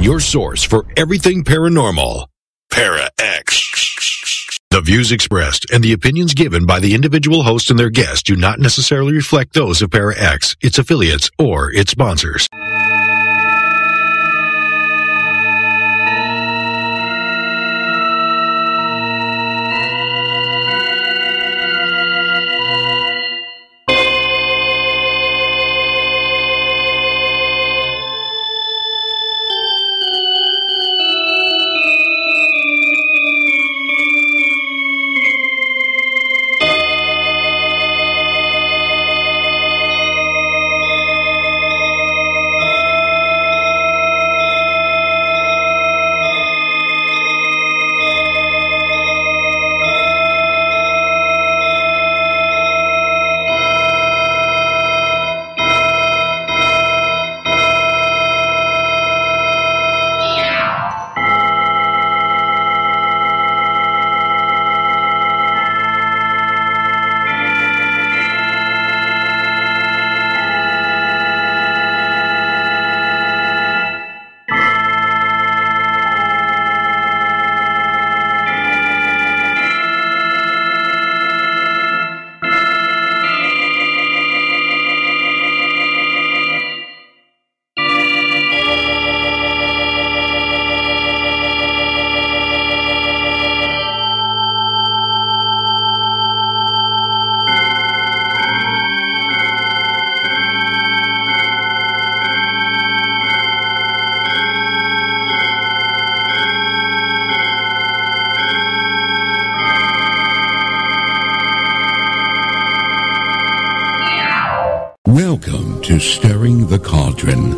Your source for everything paranormal. Para X. The views expressed and the opinions given by the individual host and their guests do not necessarily reflect those of Para X, its affiliates, or its sponsors. To Stirring the Cauldron.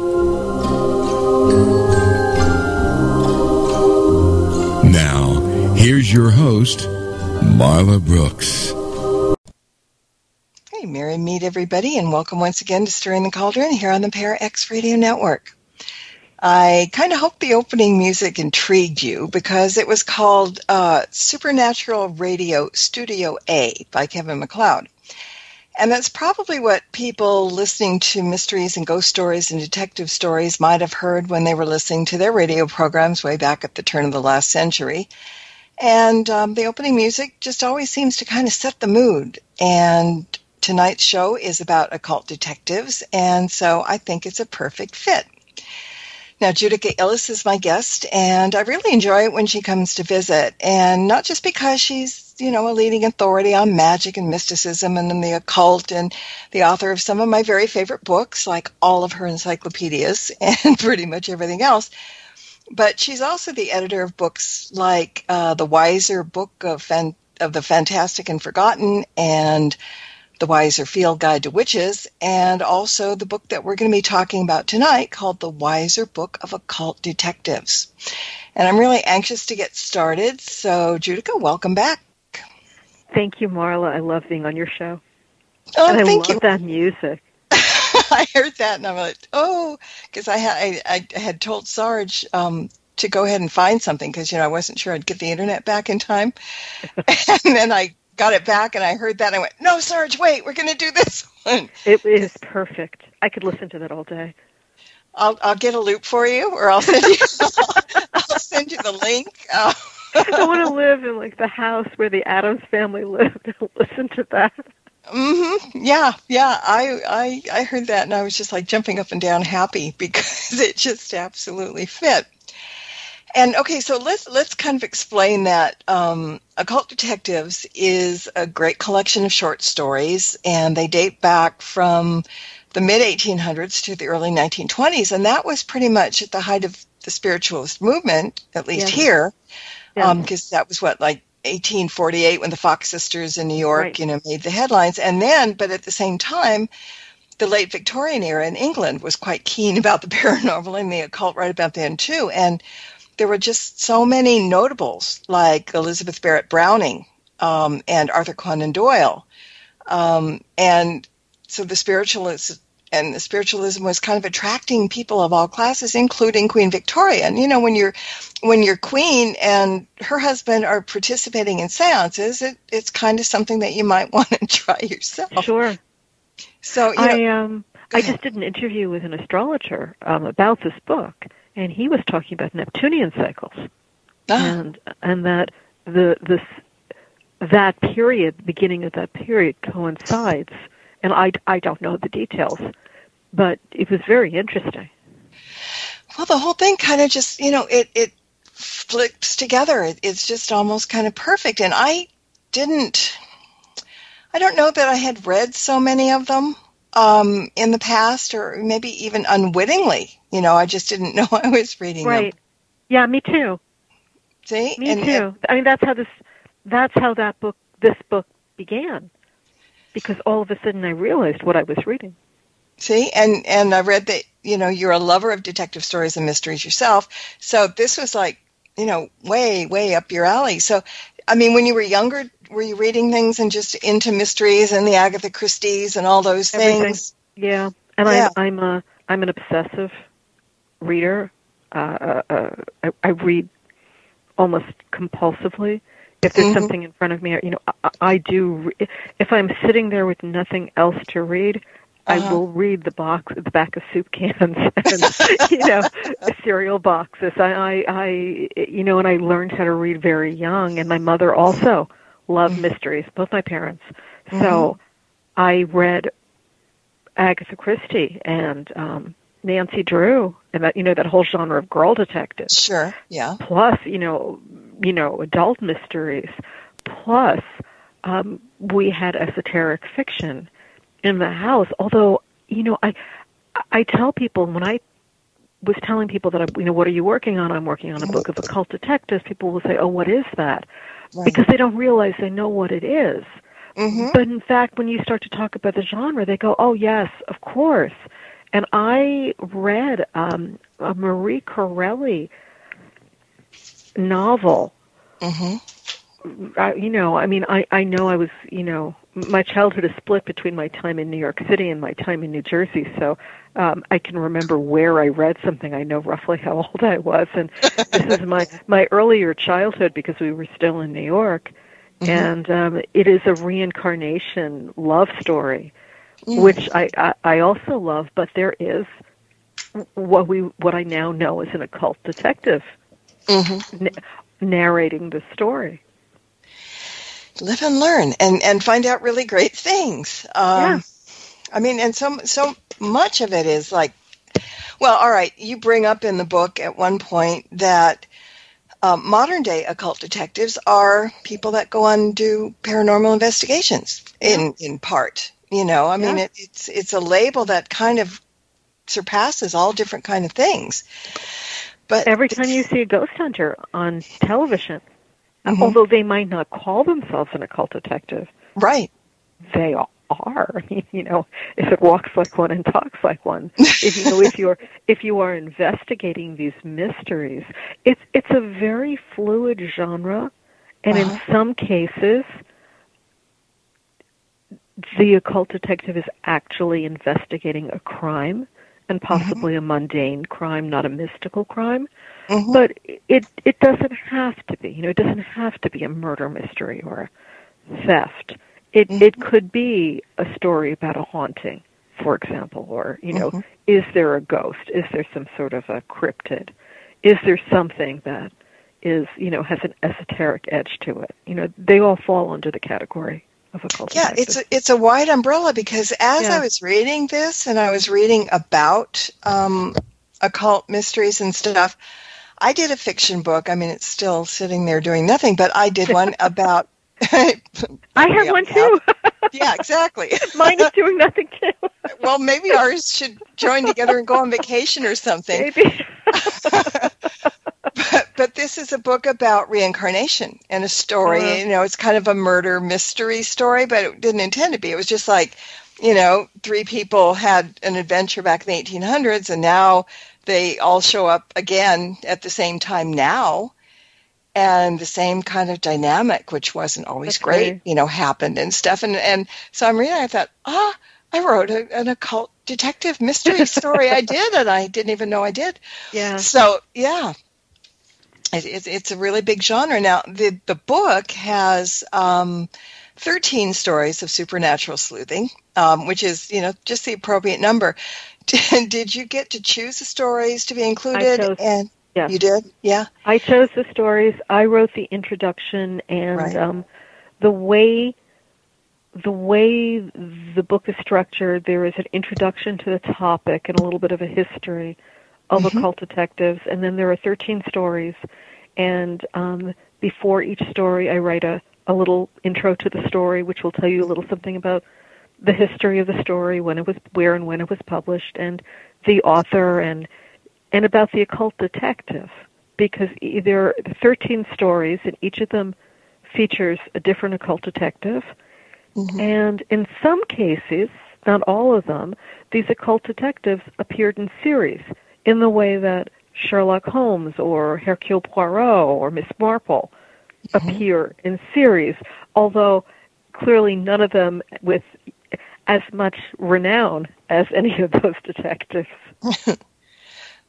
Now, here's your host, Marla Brooks. Hey, merry meet everybody, and welcome once again to Stirring the Cauldron here on the Para X Radio Network. I kind of hope the opening music intrigued you because it was called uh, Supernatural Radio Studio A by Kevin MacLeod. And that's probably what people listening to mysteries and ghost stories and detective stories might have heard when they were listening to their radio programs way back at the turn of the last century. And um, the opening music just always seems to kind of set the mood. And tonight's show is about occult detectives, and so I think it's a perfect fit. Now, Judika Illes is my guest, and I really enjoy it when she comes to visit. And not just because she's, you know, a leading authority on magic and mysticism and the occult, and the author of some of my very favorite books, like all of her encyclopedias and pretty much everything else. But she's also the editor of books like uh, The Weiser Book of, Fan- of the Fantastic and Forgotten and the Weiser Field Guide to Witches, and also the book that we're going to be talking about tonight called The Weiser Book of Occult Detectives. And I'm really anxious to get started. So, Judika, welcome back. Thank you, Marla. I love being on your show. Oh, and I thank love you. that music. I heard that, and I'm like, oh, because I had I, I had told Sarge um, to go ahead and find something because you know I wasn't sure I'd get the internet back in time, and then I got it back and I heard that and I went, no, Sarge, wait, we're going to do this one. It is perfect. I could listen to that all day. I'll I'll get a loop for you, or I'll send you I'll send you the link. Uh, I want to live in like the house where the Addams family lived and listen to that. hmm Yeah, yeah. I, I I heard that and I was just like jumping up and down happy because it just absolutely fit. And okay, so let's let's kind of explain that. Um, Occult Detectives is a great collection of short stories, and they date back from the mid 1800s to the early 1920s, and that was pretty much at the height of the spiritualist movement, at least Yeah. here, Yeah. because that was what like 1848 when the Fox sisters in New York, Right. you know, made the headlines, and then, but at the same time, the late Victorian era in England was quite keen about the paranormal and the occult right about then too, and there were just so many notables like Elizabeth Barrett Browning um, and Arthur Conan Doyle, um, and so the spiritualists and the spiritualism was kind of attracting people of all classes, including Queen Victoria. And you know, when you're when your queen and her husband are participating in seances, it, it's kind of something that you might want to try yourself. Sure. So you I um I ahead. just did an interview with an astrologer um, about this book, and he was talking about Neptunian cycles, Ah, and and that the this that period, the beginning of that period, coincides. And I I don't know the details, but it was very interesting. well, the whole thing kind of just, you know, it, it flips together. It, it's just almost kind of perfect. And I didn't, I don't know that I had read so many of them um, in the past or maybe even unwittingly. You know, I just didn't know I was reading them. Right. Yeah, me too. See? Me And- too. I mean, that's how this, that's how that book, this book began, because all of a sudden I realized what I was reading. See, and and I read that you know you're a lover of detective stories and mysteries yourself. So this was like you know way way up your alley. So I mean, when you were younger, were you reading things and just into mysteries and the Agatha Christie's and all those Everything. things? Yeah, and Yeah. I'm I'm a I'm an obsessive reader. Uh, uh, uh, I, I read almost compulsively. If there's Mhm. something in front of me, you know, I, I do. Re- if I'm sitting there with nothing else to read, I Uh-huh. will read the box, the back of soup cans, and you know, cereal boxes. I, I, I, you know, and I learned how to read very young, and my mother also loved mysteries. Both my parents. So, I read Agatha Christie and um, Nancy Drew, and that you know that whole genre of girl detectives. Sure, yeah. Plus, you know, you know, adult mysteries. Plus, um, we had esoteric fiction in the house. Although, you know, I I tell people when I was telling people that I, you know, what are you working on? I'm working on a book of occult detectives. People will say, "Oh, what is that?" Right. Because they don't realize they know what it is. hmm But in fact, when you start to talk about the genre, they go, "Oh yes, of course." And I read um, a Marie Corelli novel. hmm I, you know, I mean, I I know I was, you know, my childhood is split between my time in New York City and my time in New Jersey, so um, I can remember where I read something. I know roughly how old I was, and this is my my earlier childhood because we were still in New York, and um, it is a reincarnation love story, which I, I I also love. But there is what we what I now know as an occult detective hmm n- narrating the story. Live and learn, and and find out really great things. Um, Yeah. I mean, and so so much of it is like, well, all right. You bring up in the book at one point that um, modern day occult detectives are people that go on and do paranormal investigations in in part. You know, I mean, Yeah. it, it's it's a label that kind of surpasses all different kind of things. But Every time you see a ghost hunter on television, Mhm. although they might not call themselves an occult detective, right, they are. I mean, you know, if it walks like one and talks like one, if you know, if you're if you are investigating these mysteries, it's it's a very fluid genre, and in Uh-huh. some cases, the occult detective is actually investigating a crime, and possibly a mundane crime, not a mystical crime. Mhm. But it it doesn't have to be. You know, it doesn't have to be a murder mystery or a theft. It it could be a story about a haunting, for example, or you know, Mhm. is there a ghost? Is there some sort of a cryptid? Is there something that is you know has an esoteric edge to it? You know, they all fall under the category of occult. Yeah, it's a, it's a wide umbrella because as Yeah. I was reading this and I was reading about um, occult mysteries and stuff, I did a fiction book. I mean, it's still sitting there doing nothing, but I did one about. I have one too. yeah, exactly. Mine is doing nothing too. well, maybe ours should join together and go on vacation or something. Maybe. but, but this is a book about reincarnation and a story. Uh-huh. You know, it's kind of a murder mystery story, but it didn't intend to be. It was just like, you know, three people had an adventure back in the 1800s, and now they all show up again at the same time now. And the same kind of dynamic, which wasn't always That's great, you know, happened and stuff. And and so I'm reading. I thought, ah, I wrote a, an occult detective mystery story. I did, and I didn't even know I did. Yeah. So yeah, it, it's it's a really big genre. Now the the book has um, thirteen stories of supernatural sleuthing, um, which is you know just the appropriate number. did you get to choose the stories to be included? chose, and yes. you did, yeah. I chose the stories. I wrote the introduction, and Right. um, the way the way the book is structured, there is an introduction to the topic and a little bit of a history of Mhm. occult detectives, and then there are 13 stories. And um, before each story, I write a, a little intro to the story, which will tell you a little something about the history of the story, when it was, where and when it was published, and the author, and and about the occult detective, because there are 13 stories, and each of them features a different occult detective. Mhm. And in some cases, not all of them, these occult detectives appeared in series in the way that Sherlock Holmes or Hercule Poirot or Miss Marple appear in series, although clearly none of them with as much renown as any of those detectives.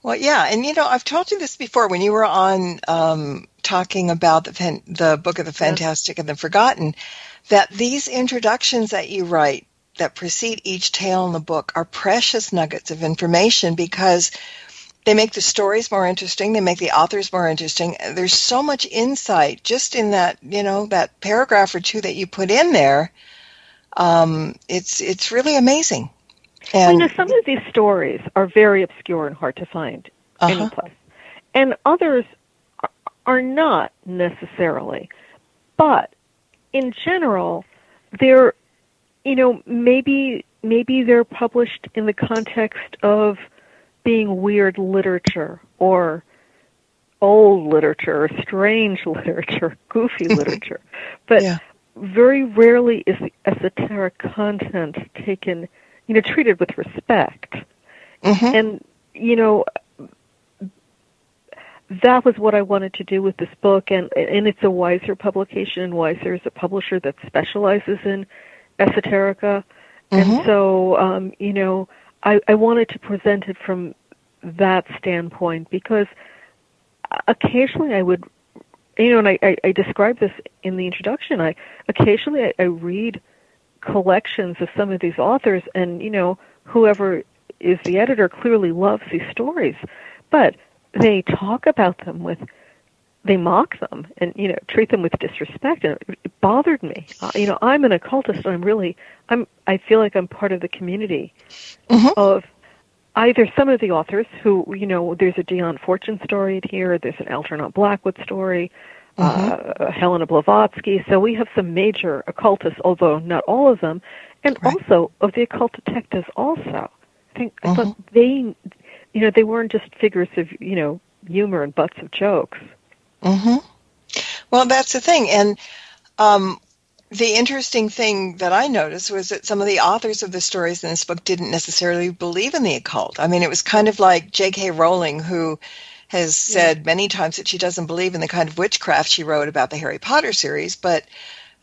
Well, yeah, and you know, I've told you this before when you were on um, talking about the fan- the book of the fantastic and the forgotten, that these introductions that you write that precede each tale in the book are precious nuggets of information because they make the stories more interesting, they make the authors more interesting. There's so much insight just in that, you know, that paragraph or two that you put in there. Um, it's it's really amazing. Well, And you know, some of these stories are very obscure and hard to find Uh-huh. anyplace, and others are- are not necessarily. But in general, they're, you know, maybe maybe they're published in the context of being weird literature or old literature or strange literature, goofy literature. But Yeah. Very rarely is the esoteric content taken, you know, treated with respect. Mhm. And, you know, that was what I wanted to do with this book, and and it's a Weiser publication. and Weiser is a publisher that specializes in esoterica, and Mhm. so um, you know, I, I wanted to present it from that standpoint because occasionally I would, you know, and I, I, I describe this in the introduction. I occasionally I, I read collections of some of these authors, and you know, whoever is the editor clearly loves these stories, but they talk about them with they mock them and you know treat them with disrespect and it, it bothered me uh, you know i'm an occultist and i'm really i'm i feel like i'm part of the community Mhm. of either some of the authors who you know there's a dion fortune story in here there's an algernon blackwood story uh, helena blavatsky. So we have some major occultists although not all of them and Right. also of the occult detectives also. I think i Mhm. thought they you know they weren't just figures of you know humor and butts of jokes. Hmm Well, that's the thing, and um, the interesting thing that I noticed was that some of the authors of the stories in this book didn't necessarily believe in the occult. I mean, it was kind of like J.K. Rowling, who has said many times that she doesn't believe in the kind of witchcraft she wrote about the Harry Potter series, but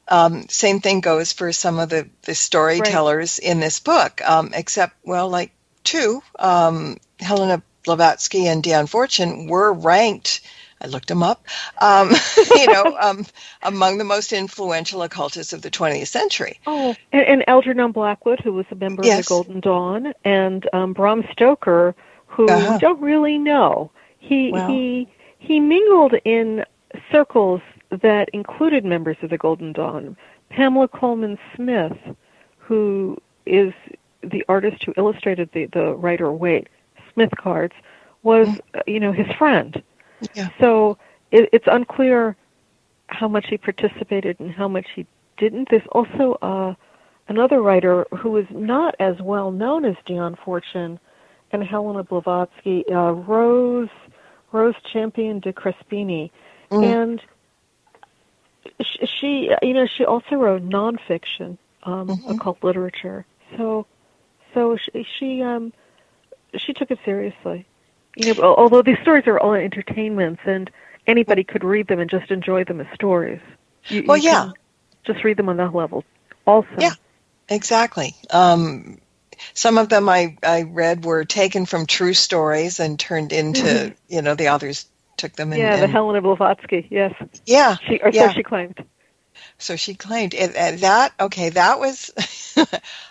um, same thing goes for some of the, the storytellers in this book, um, except, well, like two, um, Helena Blavatsky and Dion Fortune were ranked. I looked them up. Um, you know, um, among the most influential occultists of the 20th century. Oh, and, and Algernon Blackwood, who was a member of the Golden Dawn, and um, Bram Stoker, who Uh-huh. we don't really know. He he he mingled in circles that included members of the Golden Dawn. Pamela Colman Smith, who is the artist who illustrated the the Rider Waite Smith cards, was uh, you know his friend. Yeah. So it, it's unclear how much he participated and how much he didn't. There's also uh, another writer who is not as well known as Dion Fortune and Helena Blavatsky, uh, Rose Rose Champion de Crespigny, Mm. and sh- she, you know, she also wrote nonfiction um, Mhm. occult literature. So, so she, she um she took it seriously. You know, although these stories are all entertainments and anybody could read them and just enjoy them as stories. You, Well, you yeah. Just read them on that level. Also, Yeah. Exactly. Um, some of them I, I read were taken from true stories and turned into, you know, the authors took them and, yeah, the and- Helena Blavatsky. Yes, yeah, she or yeah. so she claimed. So she claimed and, and that. Okay, that was all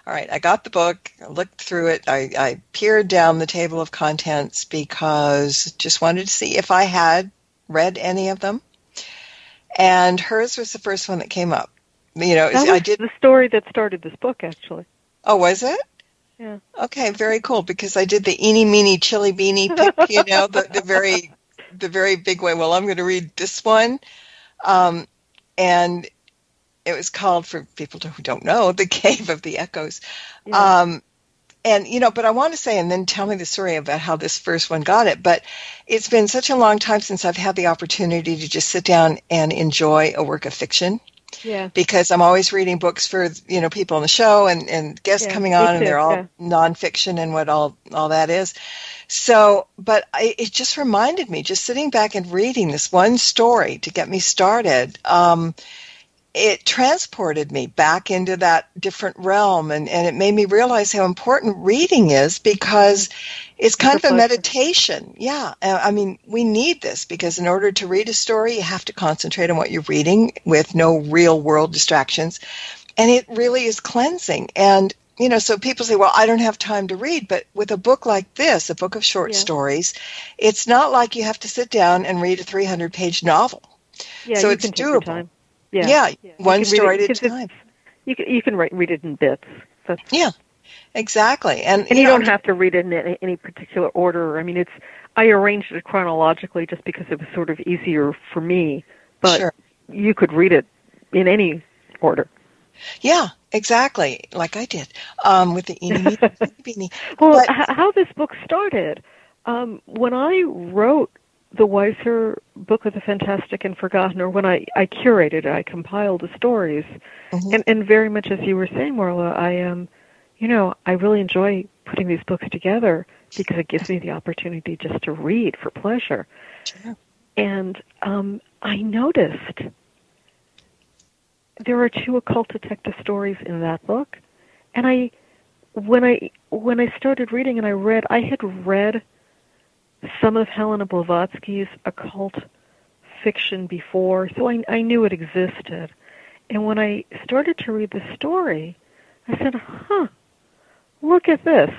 right. I got the book, I looked through it. I, I peered down the table of contents because just wanted to see if I had read any of them. And hers was the first one that came up. You know, I did. the story that started this book, actually. Oh, was it? Yeah. Okay, very cool. Because I did the eeny meeny chili beanie pick, you know, the, the very the very big way. Well, I'm going to read this one, um, and it was called for people who don't know, "The Cave of the echoes Yeah. Um, and you know, but I want to say, and then tell me the story about how this first one got it. But it's been such a long time since I've had the opportunity to just sit down and enjoy a work of fiction yeah. because I'm always reading books for you know people on the show and, and guests Yeah, coming on, and they're all yeah. nonfiction and what all all that is. So, but I, it just reminded me, just sitting back and reading this one story to get me started. Um, it transported me back into that different realm and, and it made me realize how important reading is because it's kind of a meditation. Yeah. I mean, we need this because in order to read a story, you have to concentrate on what you're reading with no real world distractions. And it really is cleansing. And, you know, so people say, well, I don't have time to read. But with a book like this, a book of short Yeah. stories, it's not like you have to sit down and read a 300 page novel. Yeah, So you it's can take your doable. Time. Yeah, Yeah. One story at a time. You can you can write, read it in bits. Yeah, exactly. And, and you know, don't have to read it in any, particular order. I mean, it's I arranged it chronologically just because it was sort of easier for me. But Sure. you could read it in any order. Yeah, exactly. Like I did um, with the beanie. Well, But- h- how this book started, um, when I wrote the Weiser Book of the Fantastic and Forgotten, or when I, I curated it, I compiled the stories, Mhm. and, and very much as you were saying, Marla, I um, you know, I really enjoy putting these books together because it gives me the opportunity just to read for pleasure. Sure. And um, I noticed there are two occult detective stories in that book, and I, when I when I started reading and I read, I had read some of Helena Blavatsky's occult fiction before, so I, I knew it existed. And when I started to read the story, I said, "Huh, look at this!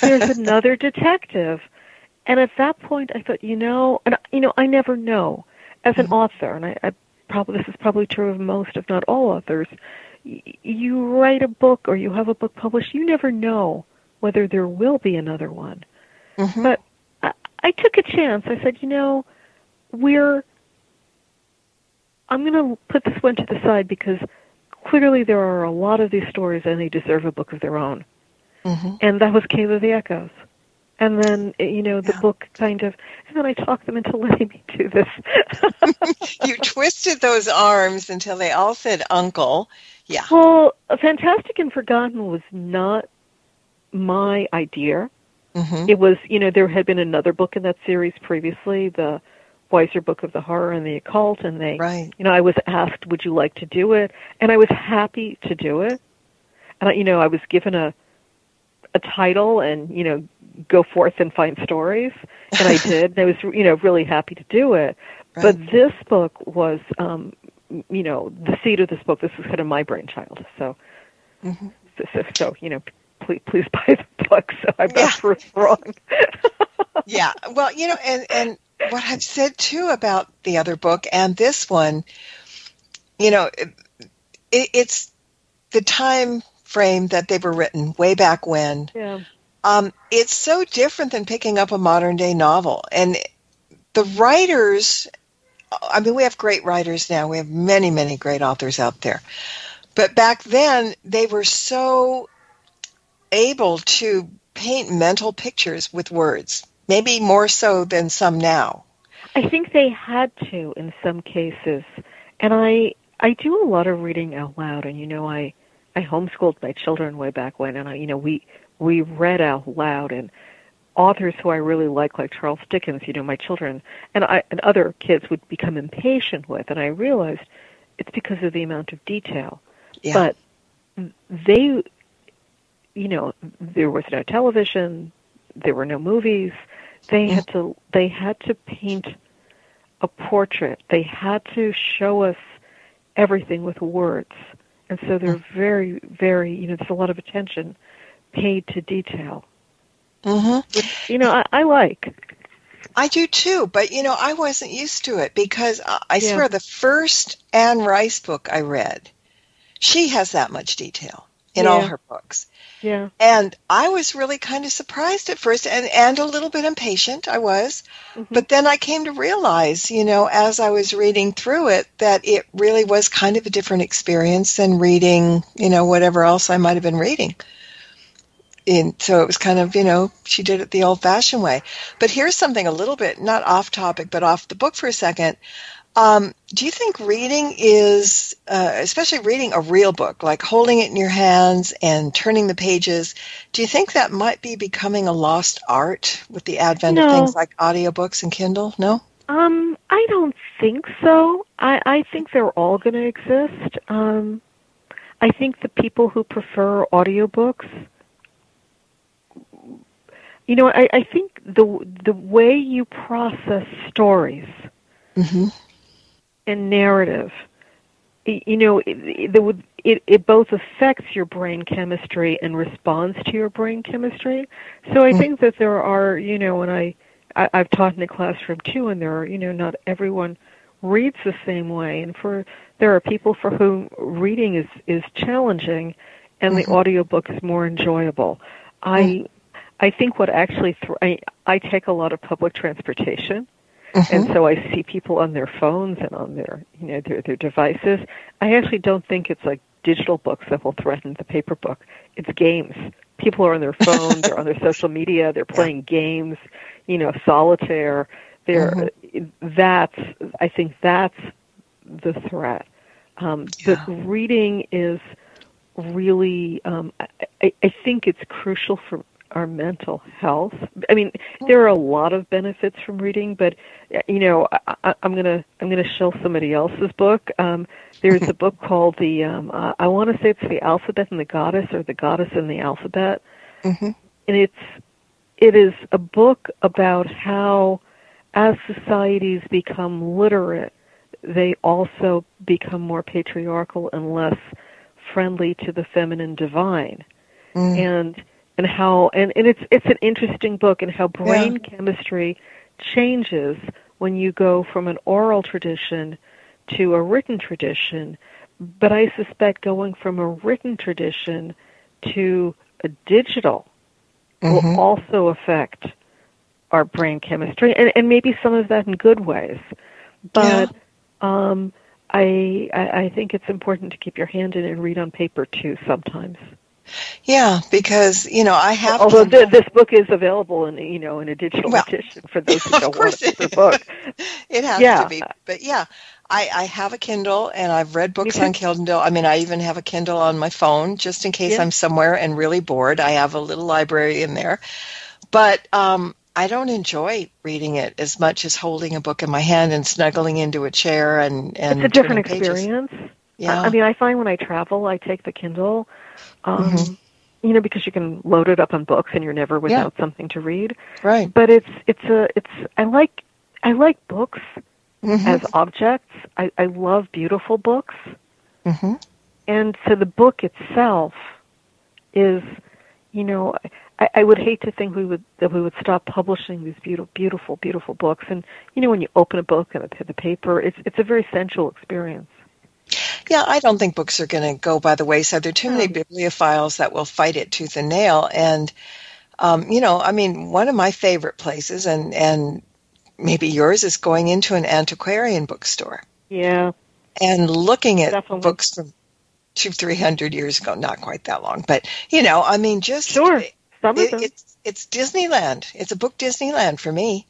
There's another detective." And at that point, I thought, you know, and you know, I never know as an author, and I, I probably this is probably true of most, if not all authors. y- You write a book or you have a book published, you never know whether there will be another one. Mhm. But I, took a chance. I said, you know, we're. I'm going to put this one to the side because clearly there are a lot of these stories and they deserve a book of their own. Mhm. And that was Cave of the Echoes. And then, eh, you know, the Yeah. book kind of, and then I talked them into letting me do this. you twisted those arms until they all said uncle. Yeah. well, Fantastic and Forgotten was not my idea. Hmm It was, you know, there had been another book in that series previously, the Weiser Book of the Horror and the Occult, and they, Right. you know, I was asked, would you like to do it? And I was happy to do it. And, I, you know, I was given a, a title and, you know, go forth and find stories. And I did. and I was, you know, really happy to do it. But this book was, um, you know, the seed of this book, this was kind of my brainchild. So, Mhm. so, so, so you know, please, please buy the book so I'm Yeah. not proved wrong. yeah. Well, you know, and and what I've said too about the other book and this one, you know, it, it's the time frame that they were written way back when. yeah. Um, it's so different than picking up a modern day novel, and the writers. I mean, we have great writers now. We have many, many great authors out there. But back then, they were so able to paint mental pictures with words, maybe more so than some now. I think they had to in some cases, and I I do a lot of reading out loud, and you know I I homeschooled my children way back when, and I you know we we read out loud, and authors who I really like, like Charles Dickens, you know my children and I and other kids would become impatient with, and I realized it's because of the amount of detail, Yeah. but they you know there was no television, there were no movies, they had to they had to paint a portrait. They had to show us everything with words. And so they're Mm. very, very, you know, there's a lot of attention paid to detail. hmm You know, I, I like. I do too, but you know, I wasn't used to it because I, I Yeah. swear the first Anne Rice book I read, she has that much detail in all her books. Yeah. And I was really kind of surprised at first and, and a little bit impatient, I was. Mhm. But then I came to realize, you know, as I was reading through it, that it really was kind of a different experience than reading, you know, whatever else I might have been reading. And so it was kind of, you know, she did it the old fashioned way. But here's something a little bit, not off topic, but off the book for a second. Um, do you think reading is, uh, especially reading a real book, like holding it in your hands and turning the pages, do you think that might be becoming a lost art with the advent of things like audiobooks and Kindle? No? Um, I don't think so. I, I think they're all going to exist. Um, I think the people who prefer audiobooks, you know, I, I think the the way you process stories hmm and narrative, you know, it, it, it, it both affects your brain chemistry and responds to your brain chemistry. So I think that there are, you know, and I, I I've taught in a classroom too, and there are, you know, not everyone reads the same way, and for there are people for whom reading is is challenging, and the Mhm. audiobook is more enjoyable. I I think what actually thr I I take a lot of public transportation and so I see people on their phones and on their you know their their devices. I actually don't think it's like digital books that will threaten the paper book. It's games. People are on their phones, they're on their social media, they're playing games, you know, solitaire. They're that's I think that's the threat. Um, Yeah. But reading is really um, I, I think it's crucial for our mental health. I mean, there are a lot of benefits from reading, but you know, I, I, I'm gonna I'm gonna shill somebody else's book. Um, there's a book called the um, uh, I want to say it's the Alphabet and the Goddess, or the Goddess and the Alphabet, hmm and it's it is a book about how, as societies become literate, they also become more patriarchal and less friendly to the feminine divine mm and and how and, and it's it's an interesting book and how brain chemistry changes when you go from an oral tradition to a written tradition but i suspect going from a written tradition to a digital Mhm. will also affect our brain chemistry and, and maybe some of that in good ways but um I, I I think it's important to keep your hand in and read on paper too sometimes. Yeah, because, you know, I have. Although th- this book is available in you know in a digital Well, edition for those who don't want it paper book. It has Yeah. to be. But yeah, I, I have a Kindle and I've read books on Kindle. I mean, I even have a Kindle on my phone just in case Yeah. I'm somewhere and really bored. I have a little library in there. But um, I don't enjoy reading it as much as holding a book in my hand and snuggling into a chair and, and It's a different pages. experience. Yeah. I mean, I find when I travel, I take the Kindle, um, Mhm. you know, because you can load it up on books and you're never without something to read. right. But it's it's a it's I like I like books Mhm. as objects. I, I love beautiful books. Mhm. and so the book itself is you know I, I would hate to think we would that we would stop publishing these beautiful beautiful beautiful books and you know when you open a book and the, the paper it's it's a very sensual experience Yeah, I don't think books are going to go by the wayside. There are too many bibliophiles that will fight it tooth and nail. And, um, you know, I mean, one of my favorite places, and, and maybe yours, is going into an antiquarian bookstore yeah and looking at Definitely. books from two, three hundred years ago. Not quite that long, but, you know, I mean, just. sure some of It, them it's it's Disneyland. It's a book Disneyland for me,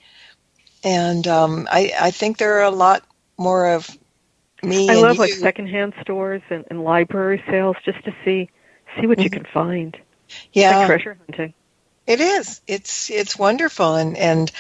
and um, I I think there are a lot more of me. i love you. like secondhand stores and, and library sales just to see see what you Mhm. can find yeah, like treasure hunting It is. It's it's wonderful, and and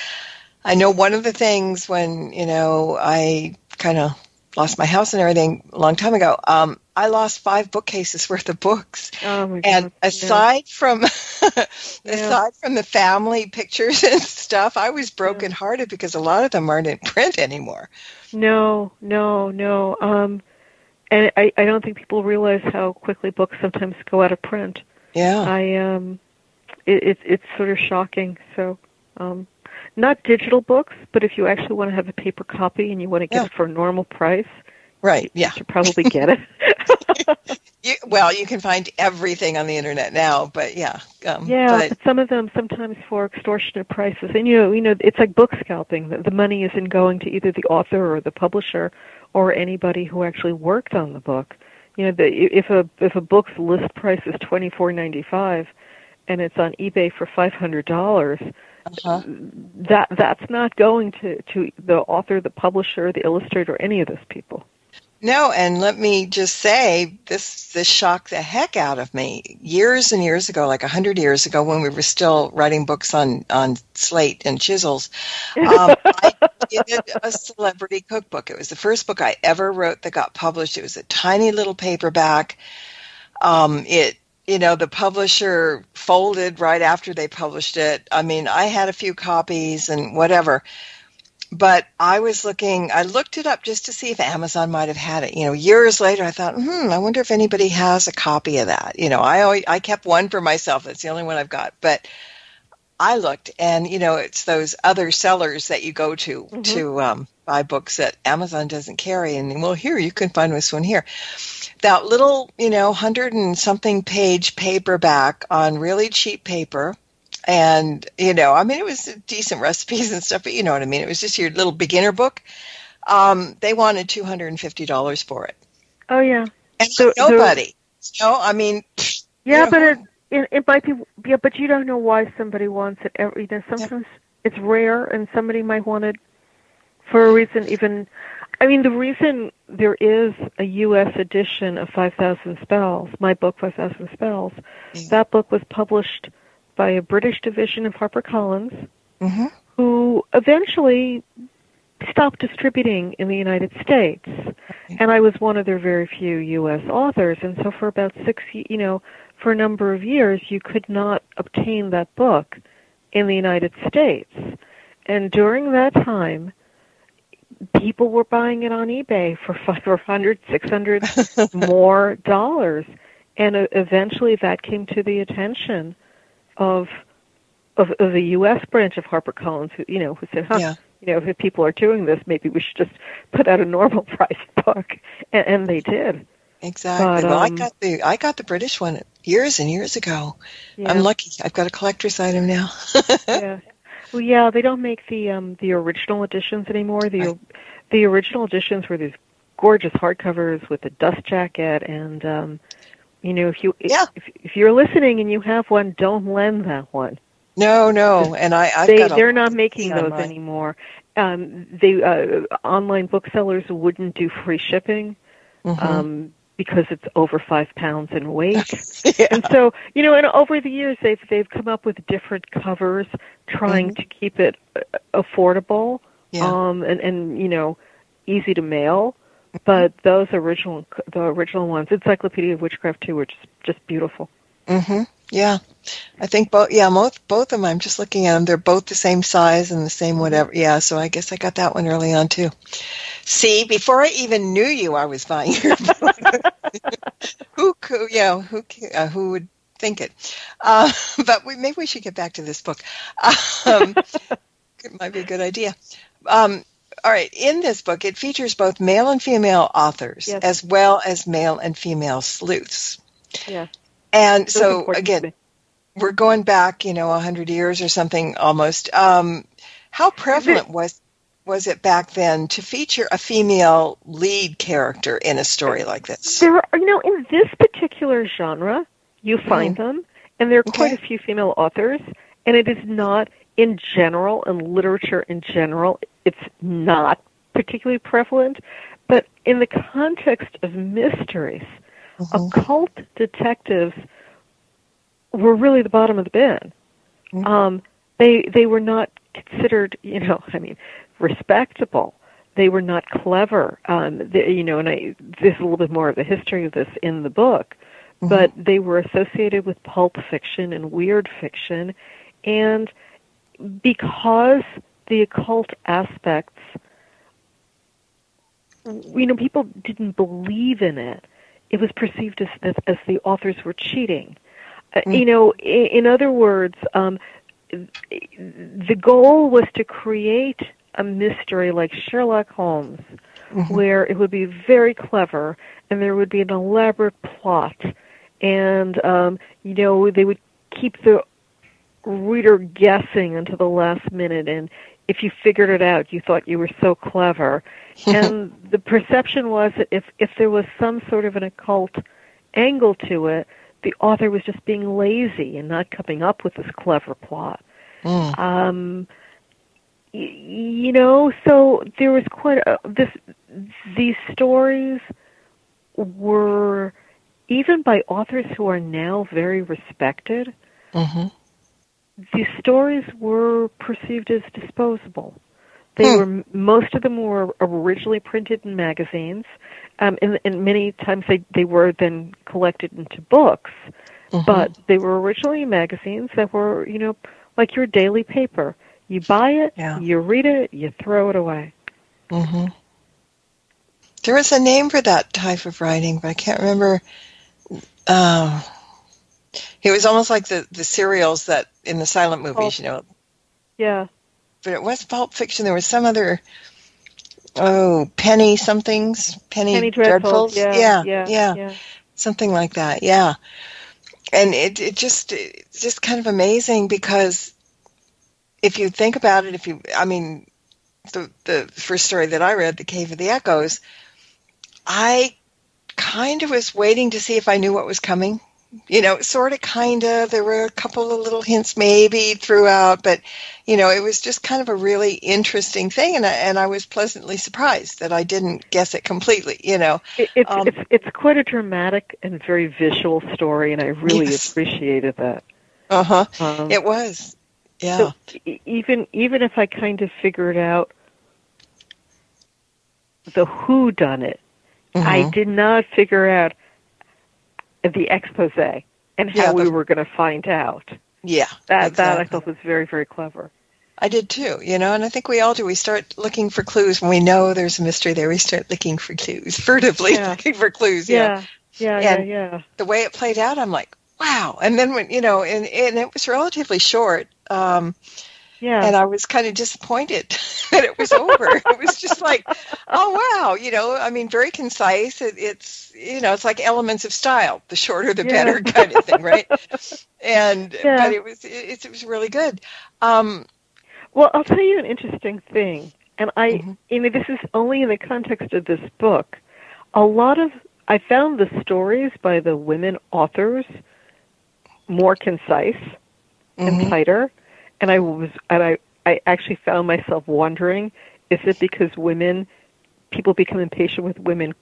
I know one of the things when you know I kind of lost my house and everything a long time ago. Um, I lost five bookcases worth of books, oh my and god yeah. aside from aside from the family pictures and stuff, I was brokenhearted because a lot of them aren't in print anymore. No, no, no. Um, and I, I don't think people realize how quickly books sometimes go out of print. Yeah. I um, it, it it's sort of shocking. So, um, not digital books, but if you actually want to have a paper copy and you want to get Yeah. it for a normal price, right. Yeah. you should probably get it. You, well, you can find everything on the internet now, but yeah. Um, yeah, But, but some of them sometimes for extortionate prices. And you know, you know, it's like book scalping. The, the money isn't going to either the author or the publisher or anybody who actually worked on the book. You know, the, if a if a book's list price is twenty four ninety five, and it's on eBay for five hundred dollars, uh-huh. that that's not going to to the author, the publisher, the illustrator, any of those people. No, and let me just say this this shocked the heck out of me. Years and years ago, like a hundred years ago, when we were still writing books on on slate and chisels, um, I did a celebrity cookbook. It was the first book I ever wrote that got published. It was a tiny little paperback. Um, it you know the publisher folded right after they published it. I mean, I had a few copies and whatever but I was looking, I looked it up just to see if Amazon might have had it. You know, years later, I thought, hmm, I wonder if anybody has a copy of that. You know, I always, I kept one for myself. That's the only one I've got. But I looked, and you know, it's those other sellers that you go to Mhm. to um, buy books that Amazon doesn't carry. And well, here you can find this one here. That little, you know, hundred and something page paperback on really cheap paper and you know i mean it was decent recipes and stuff but you know what i mean it was just your little beginner book um, they wanted $250 for it Oh yeah, and So- so- nobody you know i mean yeah, Yeah. but it, it it might be yeah, but you don't know why somebody wants it. Every you know, sometimes it's rare, and somebody might want it for a reason. Even, I mean, the reason there is a U.S. edition of Five Thousand Spells, my book Five Thousand Spells, Yeah. that book was published by a British division of HarperCollins, hmm who eventually stopped distributing in the United States. And I was one of their very few U.S. authors. And so for about six, you know, for a number of years, you could not obtain that book in the United States. And during that time, people were buying it on eBay for 500, 600 more dollars. And uh, eventually that came to the attention of of, of the U.S. branch of HarperCollins, who you know, who said, "Huh, yeah you know, if people are doing this, maybe we should just put out a normal price book," and, and they did. exactly But, well i um, got the i got the british one years and years ago Yeah. i'm lucky i've got a collector's item now yeah. Well, yeah, they don't make the um the original editions anymore. The Right. the original editions were these gorgeous hardcovers with a dust jacket and um you know, if you Yeah. if if you're listening and you have one, don't lend that one. no no and i I've they they're not making those anymore. Um they uh online booksellers wouldn't do free shipping Mhm. um because it's over 5 pounds in weight. yeah. and so you know and over the years they've they've come up with different covers trying to keep it uh, affordable Mm-hmm. yeah um and and you know easy to mail but those original the original ones encyclopedia of witchcraft too were just just beautiful hmm Yeah, I think both. Yeah, both both of them. I'm just looking at them. They're both the same size and the same whatever. Yeah, so I guess I got that one early on too. See, before I even knew you, I was buying your book. who, could, yeah, who, uh, who would think it? Uh, but we, maybe we should get back to this book. Um, it might be a good idea. Um, all right, in this book, it features both male and female authors, Yes. as well as male and female sleuths. yeah And so again, we're going back, you know, a hundred years or something almost. Um, how prevalent was was it back then to feature a female lead character in a story like this? there are you know in this particular genre you find them and there are quite Mm. A few female authors and it is not in general in literature in general it's not particularly prevalent but in the context of mysteries Mhm. occult detectives were really the bottom of the bin Mhm. um they they were not considered you know i mean respectable they were not clever um they, you know and i there's a little bit more of the history of this in the book but they were associated with pulp fiction and weird fiction and because the occult aspects you know, people didn't believe in it. It was perceived as as, as the authors were cheating. Uh, you know, in, in other words, um, the goal was to create a mystery like Sherlock Holmes, Mm-hmm. where it would be very clever and there would be an elaborate plot, and um, you know they would keep the reader guessing until the last minute, and if you figured it out, you thought you were so clever. and the perception was that if if there was some sort of an occult angle to it, the author was just being lazy and not coming up with this clever plot. Mm. Um, y- you know, so there was quite a, this. These stories were even by authors who are now very respected. hmm These stories were perceived as disposable. They Hmm. were most of them were originally printed in magazines, um, and, and many times they they were then collected into books. Mhm. But they were originally magazines that were, you know, like your daily paper. You buy it, Yeah. you read it, you throw it away. hmm There was a name for that type of writing, but I can't remember. Uh, it was almost like the, the serials that in the silent movies, you know. Yeah. But it was Pulp Fiction. There was some other, oh, Penny somethings, Penny, Penny Dreadfuls. Yeah, yeah, yeah, yeah, yeah. something like that. Yeah, and it it just it's just kind of amazing because if you think about it, if you, I mean, the the first story that I read, The Cave of the Echoes, I kind of was waiting to see if I knew what was coming. You know, sort of, kind of. There were a couple of little hints maybe throughout, but you know, it was just kind of a really interesting thing, and I, and I was pleasantly surprised that I didn't guess it completely. You know, It, it's Um, it's it's quite a dramatic and very visual story, and I really Yes. appreciated that. uh huh. Um, It was, yeah. So even even if I kind of figured out the who done it, I Mhm. did not figure out the expose and how Yeah, we were going to find out. yeah, That that I thought was very very clever. I did too, you know, and I think we all do. We start looking for clues when we know there's a mystery there. We start looking for clues, furtively Yeah. looking for clues. Yeah. Yeah, yeah, yeah, yeah. The way it played out, I'm like, wow. And then when you know, and and it was relatively short, um, Yeah. and I was kind of disappointed that it was over. it was just like, oh wow, you know, I mean, very concise. It, it's you know, it's like elements of style. The shorter, the Yeah. better, kind of thing, right? And Yeah. but it was it, it was really good. Um, Well, I'll tell you an interesting thing, and I, Mhm. you know, this is only in the context of this book. A lot of I found the stories by the women authors more concise and mhm. tighter, and I was, and I, I actually found myself wondering, is it because women, people become impatient with women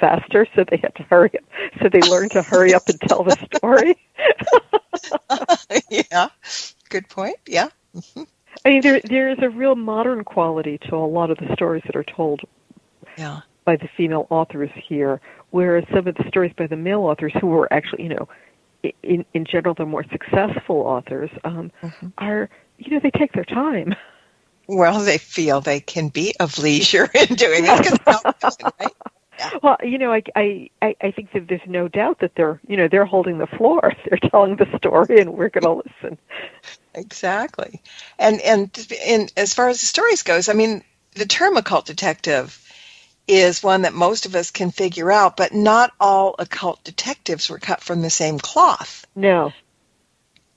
faster, so they had to hurry up, so they learned to hurry up and tell the story. yeah, good point. Yeah. Mm-hmm. I mean, there there is a real modern quality to a lot of the stories that are told Yeah. by the female authors here, whereas some of the stories by the male authors, who were actually, you know, in in general, the more successful authors, um, Mhm. are you know they take their time. Well, they feel they can be of leisure in doing this because it's not done, right? Well, you know, I, I I I think that there's no doubt that they're you know they're holding the floor. They're telling the story, and we're going to listen. Exactly. And and in as far as the stories goes, I mean, the term occult detective is one that most of us can figure out, but not all occult detectives were cut from the same cloth. No,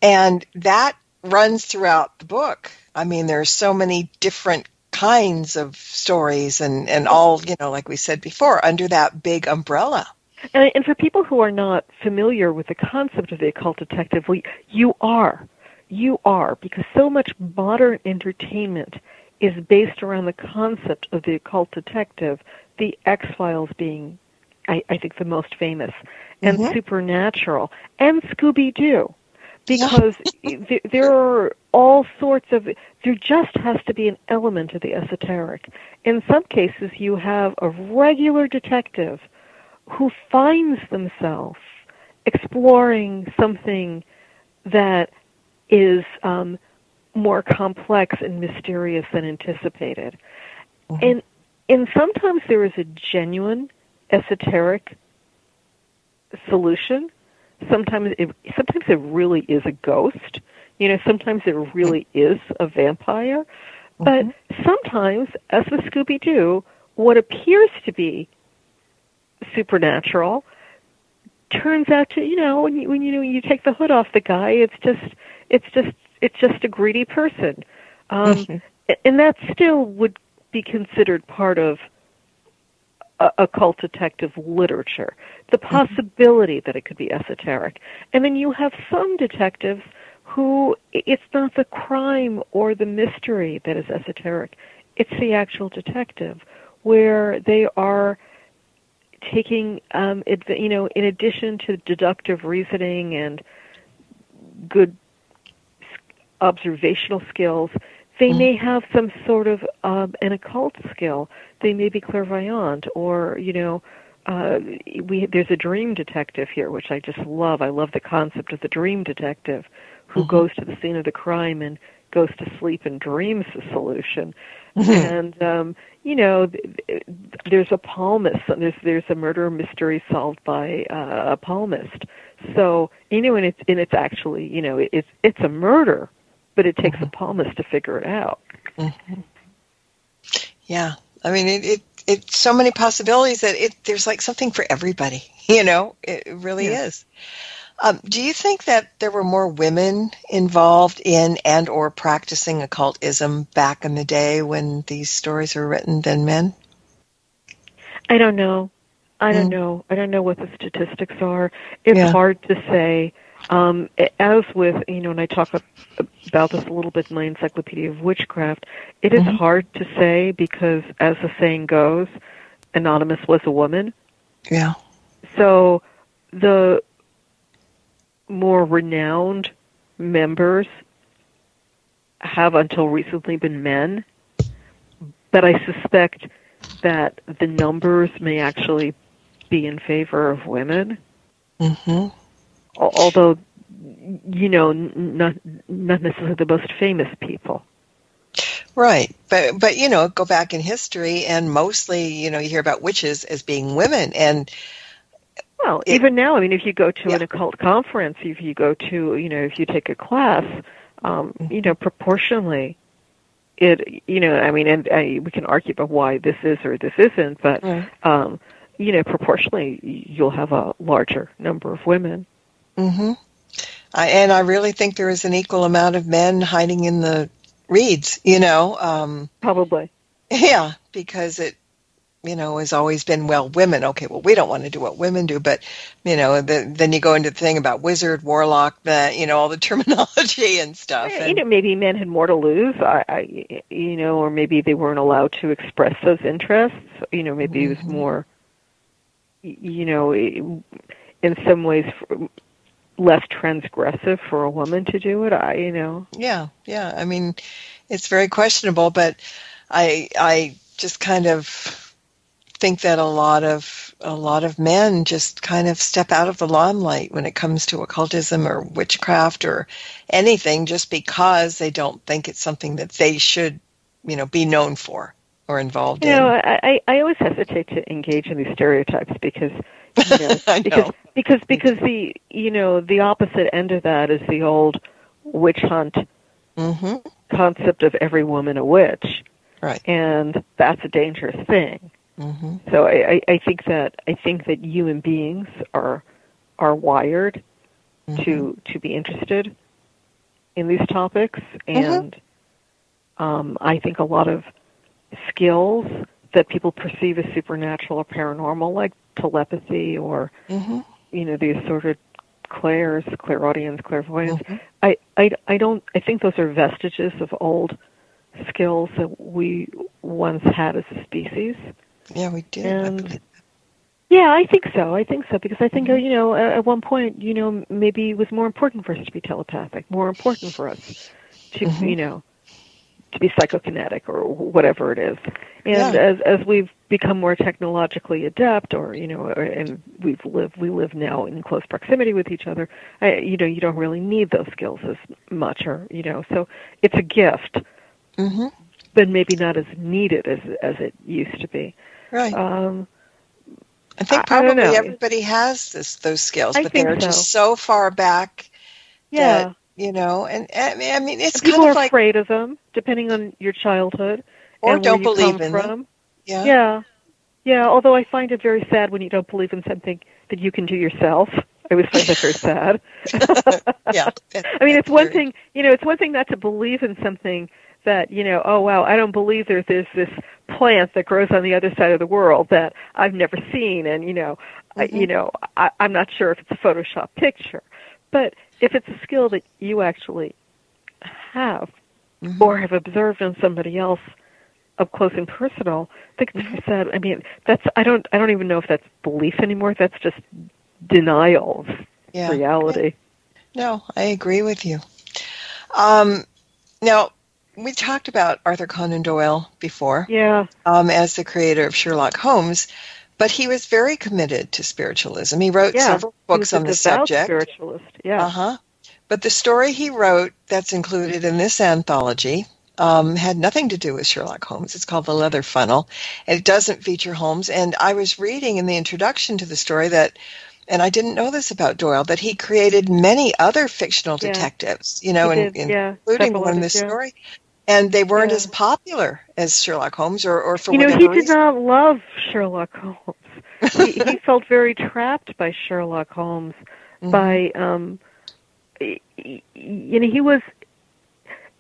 And that runs throughout the book. I mean, there are so many different kinds of stories and, and all, you know, like we said before, under that big umbrella. And, and for people who are not familiar with the concept of the occult detective, we, you are. You are, because so much modern entertainment is based around the concept of the occult detective, the X Files being, I, I think, the most famous, and Mhm. Supernatural, and Scooby Doo. Because th- there are all sorts of, there just has to be an element of the esoteric. In some cases, you have a regular detective who finds themselves exploring something that is um, more complex and mysterious than anticipated. Mhm. And and sometimes there is a genuine esoteric solution. Sometimes it, sometimes it really is a ghost. You know, sometimes it really is a vampire. But mm-hmm. sometimes, as with Scooby Doo, what appears to be supernatural turns out to you know when you when you know you take the hood off the guy, it's just it's just it's just a greedy person, um, mm-hmm. and that still would be considered part of occult detective literature. The mm-hmm. possibility mm-hmm. that it could be esoteric, and then you have some detectives who it's not the crime or the mystery that is esoteric; it's the actual detective, where they are taking, um, you know, in addition to deductive reasoning and good observational skills, they may have some sort of um, an occult skill. They may be clairvoyant, or you know, uh, we there's a dream detective here, which I just love. I love the concept of the dream detective who mm-hmm. goes to the scene of the crime and goes to sleep and dreams the solution. Mm-hmm. and um, you know, there's a palmist. There's there's a murder mystery solved by uh, a palmist. So you know, and it's and it's actually you know it's it's a murder, but it takes mm-hmm. a palmist to figure it out. Mm-hmm. Yeah, I mean it, it it's so many possibilities that it there's like something for everybody. You know, it really yeah. is. Um, do you think that there were more women involved in and or practicing occultism back in the day when these stories were written than men? I don't know. I don't mm. know. I don't know what the statistics are. It's yeah. hard to say. Um, as with, you know, and I talk about this a little bit in my Encyclopedia of Witchcraft, it is mm-hmm. hard to say because, as the saying goes, Anonymous was a woman. Yeah. So the more renowned members have until recently been men, but I suspect that the numbers may actually be in favor of women. Mm-hmm. Although, you know, not not necessarily the most famous people. Right, but but you know, go back in history, and mostly, you know, you hear about witches as being women, and well, it, even now, I mean, if you go to yeah. an occult conference, if you go to, you know, if you take a class, um, mm-hmm. you know, proportionally, it, you know, I mean, and I, we can argue about why this is or this isn't, but, right. um, you know, proportionally, you'll have a larger number of women. Mm-hmm. I, and I really think there is an equal amount of men hiding in the reeds. You know, um, probably. Yeah, because it you know, has always been, well, women, okay, well, we don't want to do what women do, but, you know, the, then you go into the thing about wizard, warlock, the, you know, all the terminology and stuff. And, you know, maybe men had more to lose, I, I, you know, or maybe they weren't allowed to express those interests. You know, maybe mm-hmm. it was mm-hmm. more, you know, in some ways less transgressive for a woman to do it. I, you know. Yeah, yeah. I mean, it's very questionable, but I, I just kind of think that a lot of a lot of men just kind of step out of the limelight when it comes to occultism or witchcraft or anything just because they don't think it's something that they should, you know, be known for or involved you in. know, I, I always hesitate to engage in these stereotypes because you know, because, know. because because the you know the opposite end of that is the old witch hunt mm-hmm. concept of every woman a witch, right? And that's a dangerous thing. Mm-hmm. So I, I I think that I think that human beings are are wired mm-hmm. to to be interested in these topics, mm-hmm. and um, I think a lot of skills that people perceive as supernatural or paranormal, like telepathy or mm-hmm. you know the sort of clairs, clairaudience, clairvoyance. Mm-hmm. I, I I don't. I think those are vestiges of old skills that we once had as a species. Yeah, we did. And, yeah, I think so. I think so because I think mm-hmm. you know at one point you know maybe it was more important for us to be telepathic, more important for us to mm-hmm. you know to be psychokinetic or whatever it is. And yeah. as as we've become more technologically adept, or you know, and we've lived we live now in close proximity with each other. I, you know, you don't really need those skills as much, or you know, so it's a gift. Mm-hmm. but maybe not as needed as as it used to be. Right. Um, I think I- I probably everybody has this those skills, I but they're so. just so far back yeah. that you know. And I mean, I mean it's And people kind are of like afraid of them, depending on your childhood or don't believe in from. them. Yeah. Yeah. Yeah, although I find it very sad when you don't believe in something that you can do yourself. I always find that very sad. yeah. I mean, it's one Very- thing, you know, it's one thing not to believe in something that, you know, oh wow, I don't believe there's this this plant that grows on the other side of the world that I've never seen and, you know, I, Mhm. you know, I, I'm not sure if it's a Photoshop picture. But if it's a skill that you actually have Mhm. or have observed in somebody else up close and personal, I think it's very sad. I mean, that's I don't I don't even know if that's belief anymore. That's just denial of yeah. reality. No, I agree with you. Um, now, we talked about Arthur Conan Doyle before Yeah. um, as the creator of Sherlock Holmes, but he was very committed to spiritualism. He wrote Yeah. several books on the subject. Spiritualist. Yeah. Uh huh. But the story he wrote that's included in this anthology um, had nothing to do with Sherlock Holmes. It's called The Leather Funnel, and it doesn't feature Holmes. And I was reading in the introduction to the story that, and I didn't know this about Doyle, that he created many other fictional Yeah. detectives, you know, He in, did, in- yeah. including Several one in this yeah. story. And they weren't Yeah. as popular as Sherlock Holmes, or, or for You know, he did reason. not love Sherlock Holmes. he, he felt very trapped by Sherlock Holmes. Mhm. By um, you know, he was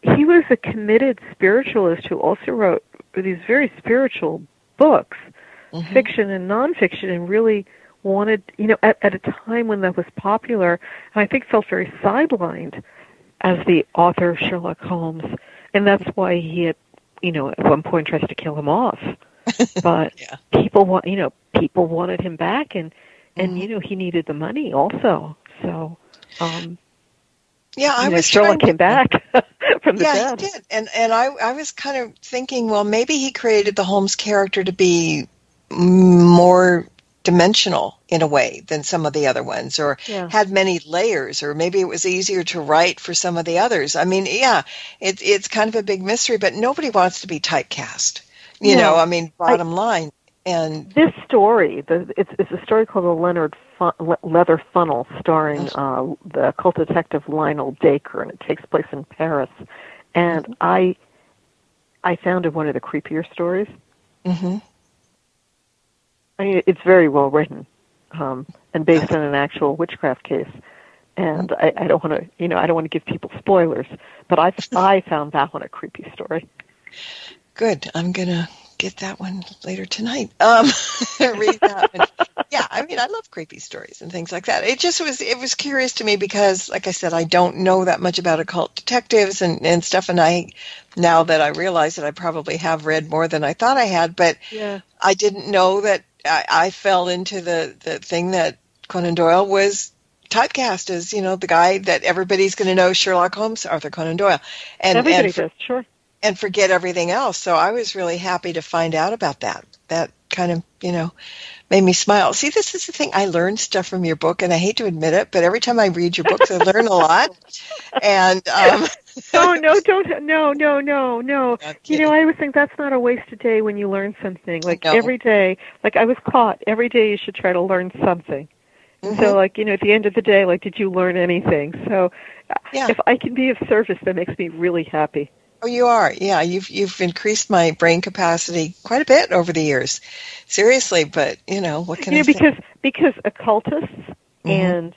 he was a committed spiritualist who also wrote these very spiritual books, Mhm. fiction and nonfiction, and really wanted, you know, at, at a time when that was popular, and I think felt very sidelined as the author of Sherlock Holmes, and that's why he had, you know, at one point tries to kill him off. But Yeah. people want, you know, people wanted him back, and and Mhm. you know he needed the money also. So, um, Yeah, I know, was Sherlock trying came back from the yeah, dead. he did, and and I I was kind of thinking, well, maybe he created the Holmes character to be more dimensional in a way than some of the other ones, or Yeah. had many layers, or maybe it was easier to write for some of the others. I mean, yeah, it's it's kind of a big mystery, but nobody wants to be typecast. You No. know, I mean, bottom line, and This story, the, it's, it's a story called The Leonard Fun, Le- Leather Funnel, starring uh, the occult detective Lionel Dacre, and it takes place in Paris. And I, I found it one of the creepier stories. hmm I mean, it's very well written, um, and based on an actual witchcraft case. And I, I don't want to, you know, I don't want to give people spoilers, but I, I found that one a creepy story. Good. I'm gonna get that one later tonight. Um, read that one. Yeah, I mean, I love creepy stories and things like that. It just was it was curious to me because, like I said, I don't know that much about occult detectives and and stuff. And I now that I realize that I probably have read more than I thought I had, but Yeah. I didn't know that I, I fell into the the thing that Conan Doyle was typecast as you know the guy that everybody's going to know Sherlock Holmes, Arthur Conan Doyle, and Everybody and for- does, sure. And forget everything else. So I was really happy to find out about that. That kind of, you know, made me smile. See, this is the thing. I learn stuff from your book, and I hate to admit it, but every time I read your books, I learn a lot. And um, no, no, don't, no, no, no, no. You know, I always think that's not a wasted day when you learn something. Like No. every day, like I was caught. Every day you should try to learn something. Mhm. So, like you know, at the end of the day, like, did you learn anything? So, Yeah. if I can be of service, that makes me really happy. Oh, you are, yeah. You've you've increased my brain capacity quite a bit over the years. Seriously, but you know what can you I know, say? because because occultists Mhm. and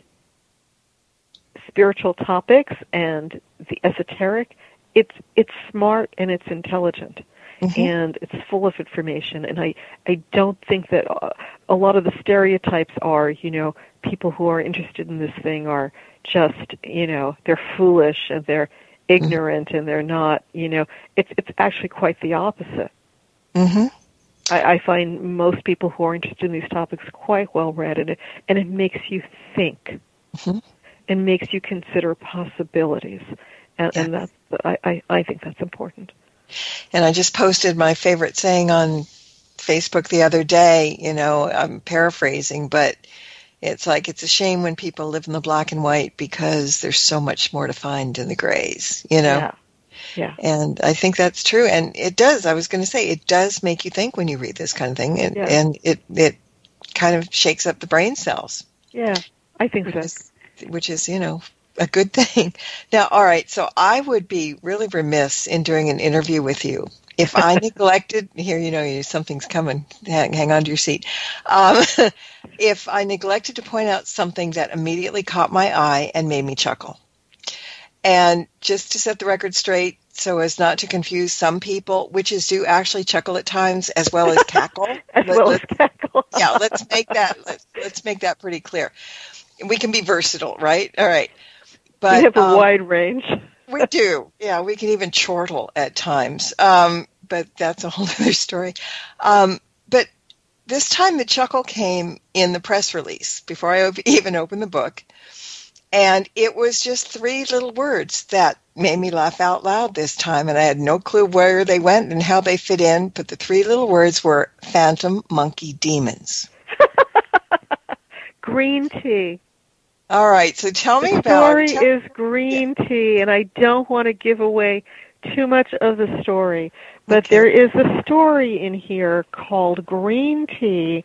spiritual topics and the esoteric, it's it's smart and it's intelligent. Mhm. and it's full of information and i i don't think that uh, a lot of the stereotypes are you know people who are interested in this thing are just you know they're foolish and they're ignorant and they're not you know it's it's actually quite the opposite Mhm. I, I find most people who are interested in these topics quite well read, and it and it makes you think, Mhm. and makes you consider possibilities, and, and Yes. that's I, I I think that's important. And I just posted my favorite saying on Facebook the other day. You know, I'm paraphrasing, but it's like it's a shame when people live in the black and white because there's so much more to find in the grays. You know, Yeah. Yeah. And I think that's true. And it does. I was going to say it does make you think when you read this kind of thing, and, Yeah. and it it kind of shakes up the brain cells, Yeah, I think which so. is which is you know a good thing. Now, all right. So I would be really remiss in doing an interview with you if I neglected. Here, you know, something's coming. Hang, hang on to your seat. Um, if I neglected to point out something that immediately caught my eye and made me chuckle. And just to set the record straight, so as not to confuse some people, witches do actually chuckle at times as well as cackle. As Let- well as cackle. yeah, let's make that let's, let's make that pretty clear. We can be versatile, right? All right. But we have a um, wide range. We do. Yeah, we can even chortle at times. Um, but that's a whole other story. Um, but this time the chuckle came in the press release before I even opened the book. And it was just three little words that made me laugh out loud this time. And I had no clue where they went and how they fit in. But the three little words were phantom monkey demons. Green tea. All right. So tell me The about The story tell- is green tea, and I don't want to give away too much of the story, but Okay. there is a story in here called Green Tea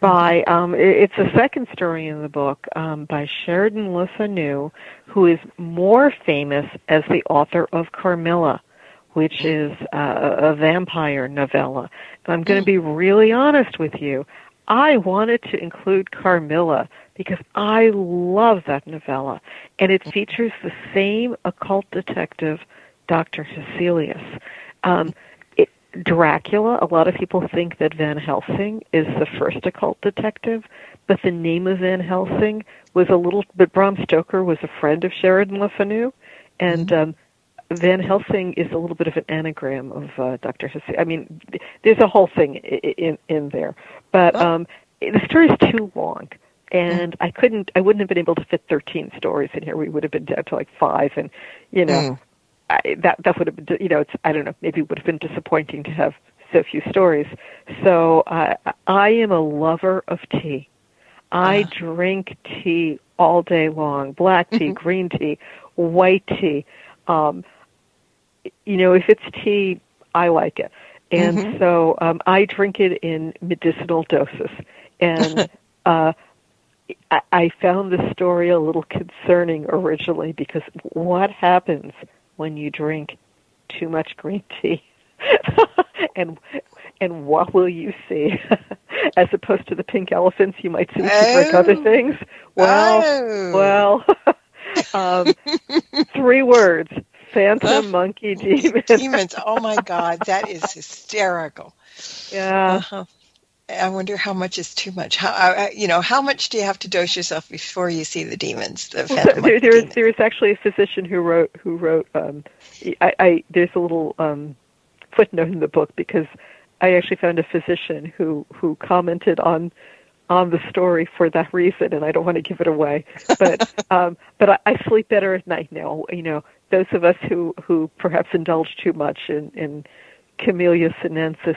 by um, it's a second story in the book um, by Sheridan Le Fanu, who is more famous as the author of Carmilla, which is uh, a vampire novella. And I'm going to be really honest with you. I wanted to include Carmilla because I love that novella, and it features the same occult detective, Dr. Hesselius. Um, it, Dracula, a lot of people think that Van Helsing is the first occult detective, but the name of Van Helsing was a little, but Bram Stoker was a friend of Sheridan Le Fanu, and um, Van Helsing is a little bit of an anagram of uh, Dr. Hesselius. I mean, there's a whole thing in in there, but um, the story's too long and I couldn't I wouldn't have been able to fit 13 stories in here we would have been down to like 5 and you know Mm. I, that that would have been you know it's I don't know maybe it would have been disappointing to have so few stories so uh, I am a lover of tea I Uh-huh. drink tea all day long black tea green tea white tea um you know if it's tea I like it and Mhm. so um I drink it in medicinal doses and uh I, I found the story a little concerning originally because what happens when you drink too much green tea? and and what will you see? As opposed to the pink elephants you might see if you drink other Oh. things. Well, Oh. well, um, three words: phantom, Uh, monkey, demon. demons. Oh my God, that is hysterical. Yeah. Uh-huh. I wonder how much is too much. How I, I- you know how much do you have to dose yourself before you see the demons? The Well, there, there is demons? there is actually a physician who wrote who wrote um I, I there's a little um footnote in the book because I actually found a physician who who commented on on the story for that reason and I don't want to give it away but um but I, I sleep better at night now you know those of us who who perhaps indulge too much in in Camellia sinensis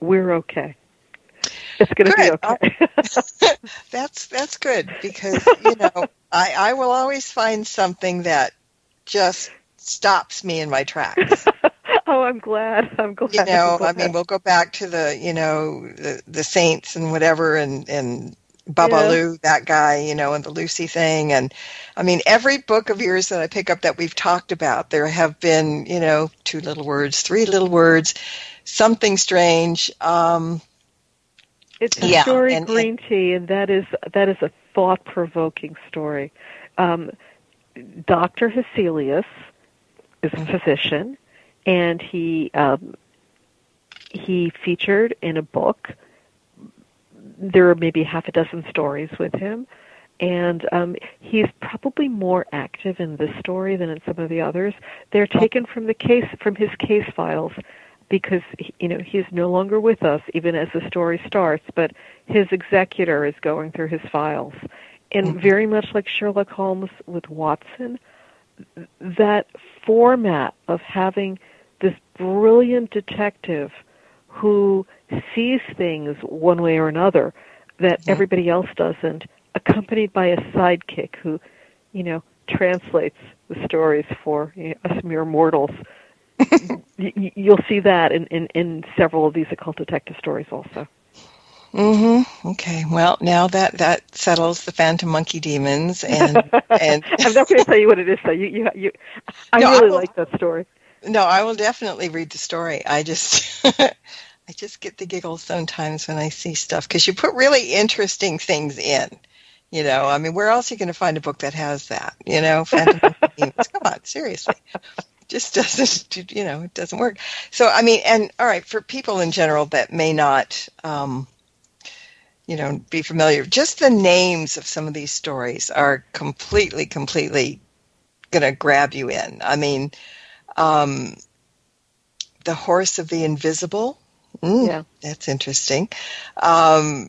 we're okay. It's going to be okay. Oh. That's that's good because you know I I will always find something that just stops me in my tracks. oh I'm glad. I'm glad. You know, I'm I mean, we'll go back to the you know the the saints and whatever and and Babalu, that guy, you know, and the Lucy thing, and I mean, every book of yours that I pick up that we've talked about, there have been you know two little words, three little words, something strange. Um, It's the Yeah, story and- Green Tea, and that is that is a thought provoking story. Um, Dr. Hesselius is a physician, and he um, he featured in a book. There are maybe half a dozen stories with him, and um, he's probably more active in this story than in some of the others. They're taken from the case from his case files because you know he's no longer with us even as the story starts but his executor is going through his files. And very much like Sherlock Holmes with Watson that format of having this brilliant detective who sees things one way or another that Mhm. everybody else doesn't accompanied by a sidekick who you know translates the stories for you know, us mere mortals y- you'll see that in, in, in several of these occult detective stories also. Mm-hmm. Okay. Well, now that that settles the Phantom Monkey Demons, and and I'm not going to tell you what it is. though. you you, you I No, I really will- like that story. no, I will definitely read the story. I just I just get the giggles sometimes when I see stuff because you put really interesting things in. You know, I mean, where else are you going to find a book that has that? You know. Come on, seriously. Just doesn't, you know, it doesn't work. So, I mean, and all right, for people in general that may not, um, you know, be familiar, just the names of some of these stories are completely, completely going to grab you in. I mean, um, the horse of the invisible. Mm, Yeah. that's interesting. Um,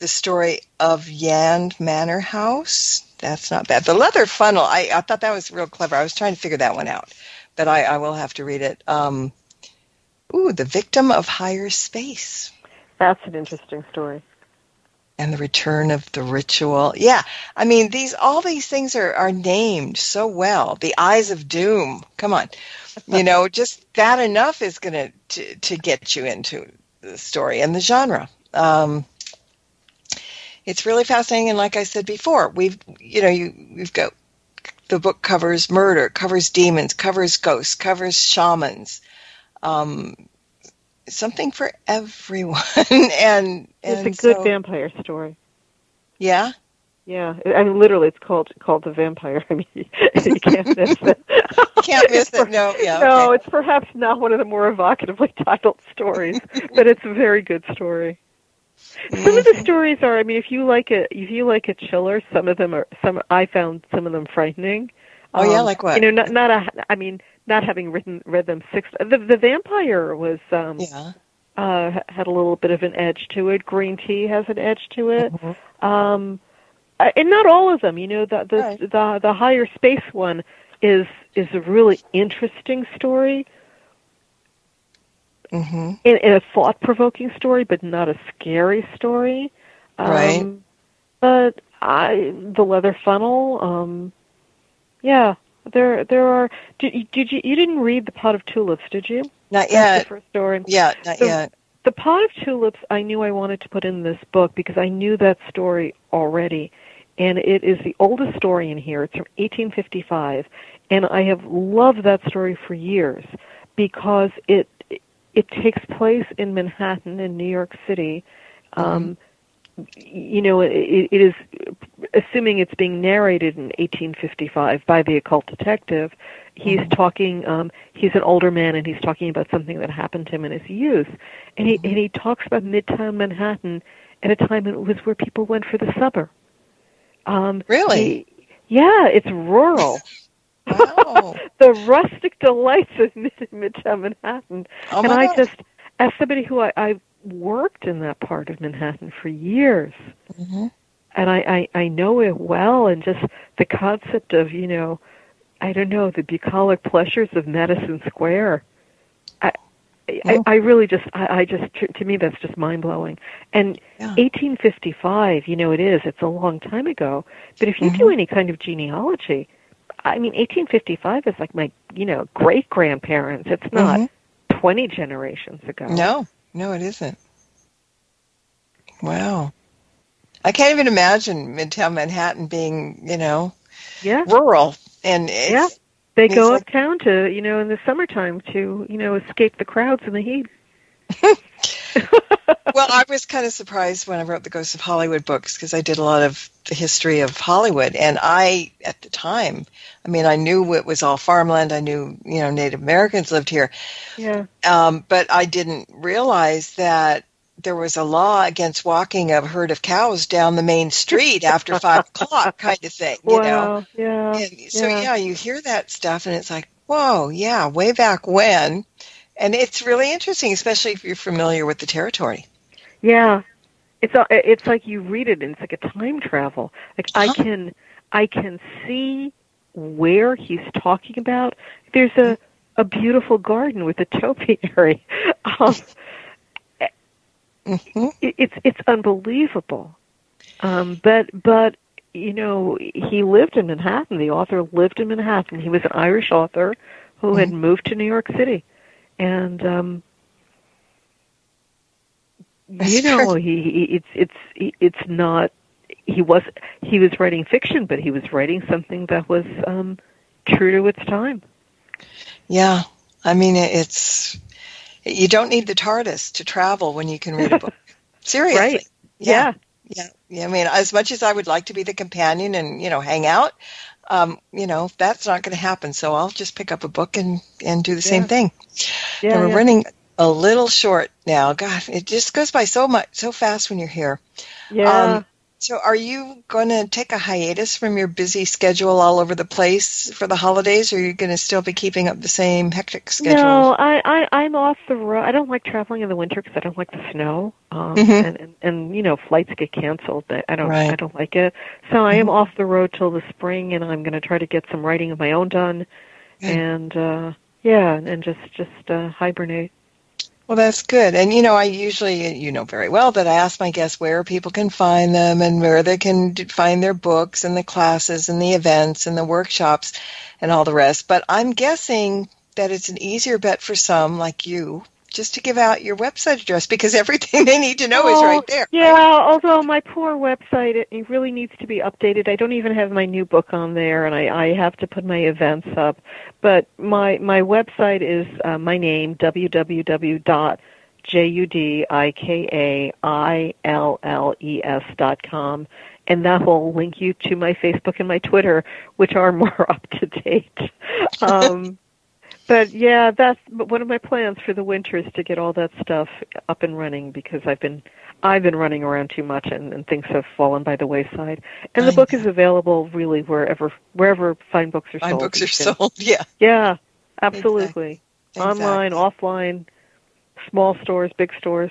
the story of Yand Manor House. That's not bad. The leather funnel. I, I thought that was real clever. I was trying to figure that one out, but I, I will have to read it. Um, ooh, the victim of higher space That's an interesting story. And the return of the ritual. Yeah, I mean these all these things are are named so well. The eyes of doom. Come on, you know, just that enough is going to to get you into the story and the genre. Um, it's really fascinating, and like I said before, we've you know you we've got the book covers murder, covers demons, covers ghosts, covers shamans. Um, something for everyone, and It's a good so- vampire story. Yeah. Yeah, I mean, literally, it's called called the vampire. I mean, you can't miss it. You can't miss it. No, yeah. no, okay. it's perhaps not one of the more evocatively titled stories, but it's a very good story. Some of the stories are. I mean, if you like a if you like a chiller, some of them are. Some I found some of them frightening. Oh, yeah, Um, like what? You know, not not a. I mean, not having written read them six. The the vampire was um Yeah. uh had a little bit of an edge to it. Green tea has an edge to it. Mm-hmm. Um, uh, and not all of them. You know, the the Right. the, the higher space one is is a really interesting story hmm in, in a thought provoking story, but not a scary story. Um, Right. But I the leather funnel. Um, yeah, there there are. Did, you- did you you didn't read the pot of tulips? Did you? Not yet. the first story. Yeah, not So- yet. The Pot of Tulips, I knew I wanted to put in this book because I knew that story already. And it is the oldest story in here. It's from 1855. And I have loved that story for years because it it takes place in Manhattan in New York City. Um, you know, it, it is assuming it's being narrated in 1855 by the occult detective. He's talking. Um, he's an older man, and he's talking about something that happened to him in his youth, and he and he talks about Midtown Manhattan at a time when it was where people went for the supper. Um, Really? he- yeah, it's rural. Wow. the rustic delights of Mid- Midtown Manhattan. Oh and I God. just, as somebody who I, I worked in that part of Manhattan for years, Mhm. and I, I, I know it well, and just the concept of, you know, I don't know, the bucolic pleasures of Madison Square. I, I, I really just, I, I just, to, to me, that's just mind blowing. And Yeah. 1855, you know, it is, it's a long time ago. But if you do Mm-hmm. any kind of genealogy, I mean, 1855 is like my, you know, great grandparents. It's not 20 generations ago. Mm-hmm. No, no, it isn't. Wow. I can't even imagine Midtown Manhattan being, you know, Yeah. rural. And it's, Yeah. They go like- uptown to, you know, in the summertime to, you know, escape the crowds and the heat. well, I was kind of surprised when I wrote the Ghosts of Hollywood books because I did a lot of the history of Hollywood, and I, at the time, I mean, I knew it was all farmland. I knew, you know, Native Americans lived here, Yeah. um, but I didn't realize that there was a law against walking a herd of cows down the main street after five o'clock, kind of thing. You know, wow. Yeah. and so yeah. you hear that stuff, and it's like, whoa, yeah, way back when. And it's really interesting, especially if you're familiar with the territory. Yeah, it's a, it's like you read it and it's like a time travel. Like I Uh-huh. can I can see where he's talking about. There's a a beautiful garden with a topiary. Um, hmm it, it's it's unbelievable. Um, but but you know he lived in Manhattan. The author lived in Manhattan. He was an Irish author who had moved to New York City, and um, That's you know, he, he it's it's he- it's not. He was he was writing fiction, but he was writing something that was um, true to its time. Yeah, I mean it- it's you don't need the TARDIS to travel when you can read a book. Seriously, Right. Yeah. yeah, yeah. I mean, as much as I would like to be the companion and you know hang out, um, you know that's not going to happen. So I'll just pick up a book and and do the same thing. yeah, and we're yeah. running a little short now. God, it just goes by so much so fast when you're here. yeah. Um, so, are you going to take a hiatus from your busy schedule all over the place for the holidays, or are you going to still be keeping up the same hectic schedule? No, I, I I'm off the road. I don't like traveling in the winter because I don't like the snow. Um, Mhm. and, and and you know flights get canceled. I I don't Right. Mm-hmm. I don't like it. So I am off the road till the spring, and I'm going to try to get some writing of my own done, and uh yeah, and just just uh hibernate. Well, that's good. And you know, I usually, you know very well that I ask my guests where people can find them and where they can find their books and the classes and the events and the workshops and all the rest. But I'm guessing that it's an easier bet for some like you just to give out your website address because everything they need to know is Oh, right there. Yeah, although my poor website, it, it really needs to be updated. I don't even have my new book on there, and I, I have to put my events up. But my my website is uh, my name www dot j u d i k a i l l e s dot com, and that will link you to my Facebook and my Twitter, which are more up to date. Um, but yeah, that's one of my plans for the winter is to get all that stuff up and running because I've been I've been running around too much and, and things have fallen by the wayside. And the I book know. is available really wherever wherever fine books are My sold. books are sold. Yeah. Yeah, absolutely. Online, exactly. offline, small stores, big stores.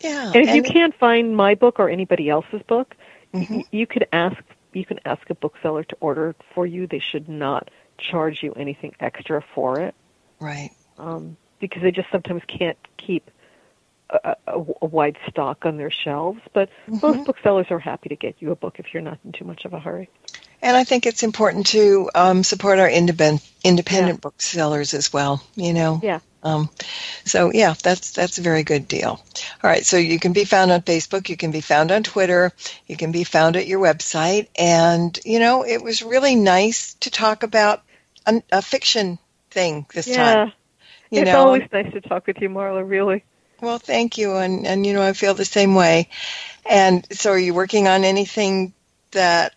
Yeah. And if you and- can't find my book or anybody else's book, Mhm. y- you could ask you can ask a bookseller to order it for you. They should not charge you anything extra for it Right. um, because they just sometimes can't keep a, a, a wide stock on their shelves. But Mm-hmm. most booksellers are happy to get you a book if you're not in too much of a hurry. And I think it's important to um, support our independent independent booksellers as well. You know. Yeah. Um, so yeah, that's that's a very good deal. All right, so you can be found on Facebook, you can be found on Twitter, you can be found at your website, and you know it was really nice to talk about a, a fiction thing this yeah, time. You it's know, always nice to talk with you, Marla. Really. well, thank you, and and you know I feel the same way. And so, are you working on anything that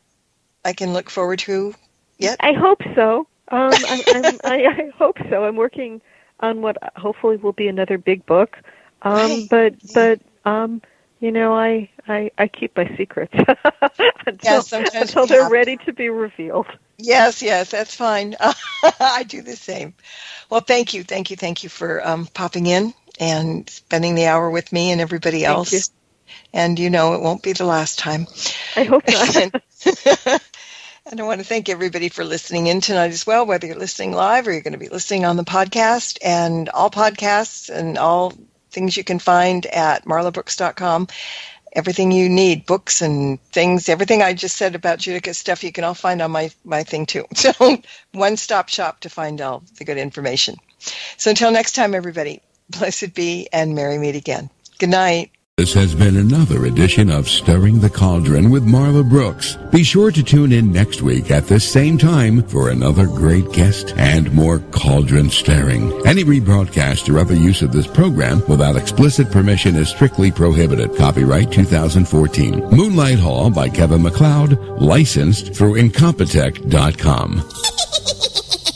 I can look forward to yet? I hope so. Um, I, I'm, I, I hope so. I'm working on what hopefully will be another big book. Um, Right. But but um, you know, I I, I keep my secrets until, sometimes until they're ready to be revealed. Yes, yes, that's fine. I do the same. Well, thank you, thank you, thank you for um, popping in and spending the hour with me and everybody else. you. And you know, it won't be the last time. I hope not. and I want to thank everybody for listening in tonight as well, whether you're listening live or you're going to be listening on the podcast and all podcasts and all things you can find at marlabrooks.com. Everything you need, books and things, everything I just said about Judika's stuff, you can all find on my, my thing too. So one stop shop to find all the good information. So until next time, everybody, blessed be and merry meet again. Good night. This has been another edition of Stirring the Cauldron with Marla Brooks. Be sure to tune in next week at this same time for another great guest and more cauldron stirring. Any rebroadcast or other use of this program without explicit permission is strictly prohibited. Copyright 2014. Moonlight Hall by Kevin MacLeod, licensed through Incompetech.com.